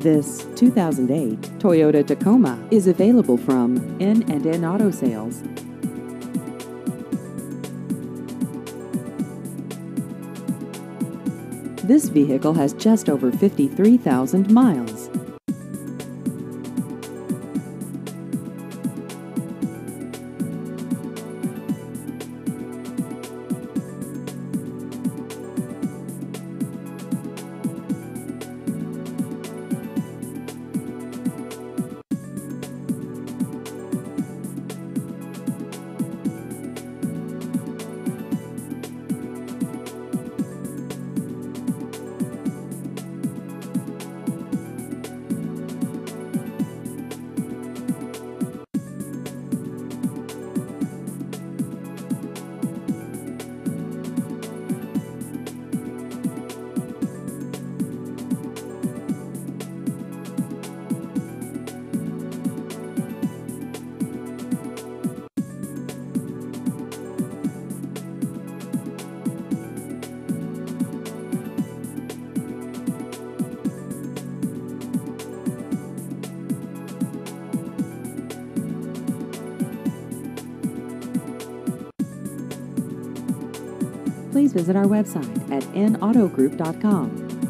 This 2008 Toyota Tacoma is available from N&N Auto Sales. This vehicle has just over 53,000 miles. Please visit our website at nautogroup.com.